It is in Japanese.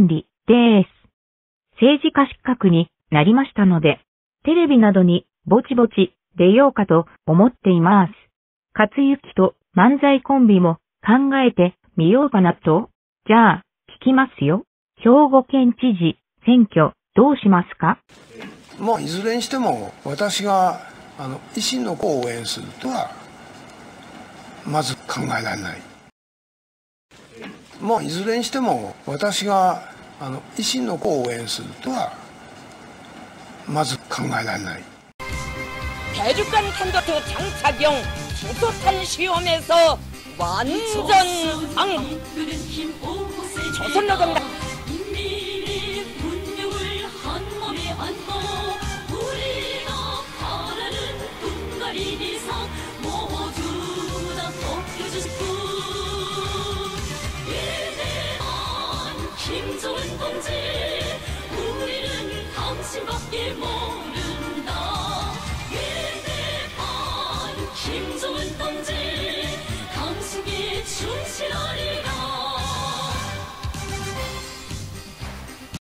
管理です。政治家失格になりましたので、テレビなどにぼちぼち出ようかと思っています。勝行と漫才コンビも考えてみようかなと。じゃあ、聞きますよ。兵庫県知事選挙どうしますか？まあいずれにしても私があの維新の子を応援するとはまず考えられないまあいずれにしても私があの維新の子を応援するとはまず考えられない 대륙간 탄도트 장착용 기소탄 시험에서 완전 앙 조선노동당 인민의 분명을 한 몸에 안고 우리가 바라는 분갈이 이상 모두 신선은 번제 우리는 당신밖에 모른다. 위대한 김정은 번제